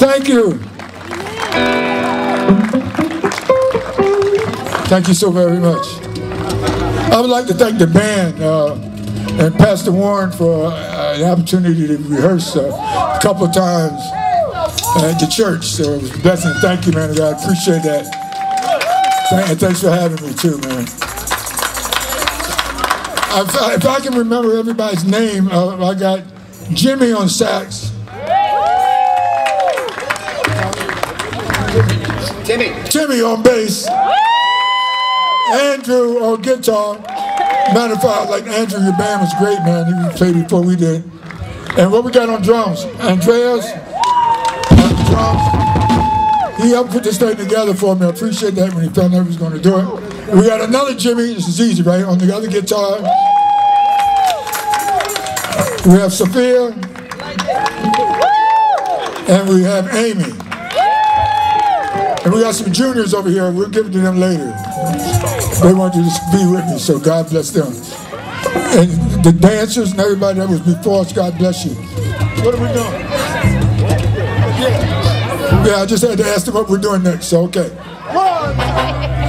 Thank you. Thank you so very much. I would like to thank the band uh, and Pastor Warren for uh, the opportunity to rehearse uh, a couple of times at the church. So it was a blessing. Thank you, man. I appreciate that. And thanks for having me too, man. If I, if I can remember everybody's name, uh, I got Jimmy on sax. Timmy. Timmy on bass. Andrew on guitar. Matter of fact, like Andrew, your band was great, man. You played before we did. And what we got on drums? Andreas on drums. He helped put this thing together for me. I appreciate that when he found out he was going to do it. We got another Jimmy. This is easy, right? On the other guitar. We have Sophia. And we have Amy. And we got some juniors over here. We'll give it to them later. They want you to be with me, so God bless them. And the dancers and everybody that was before us, God bless you. What are we doing? Yeah, I just had to ask them what we're doing next, so okay. One.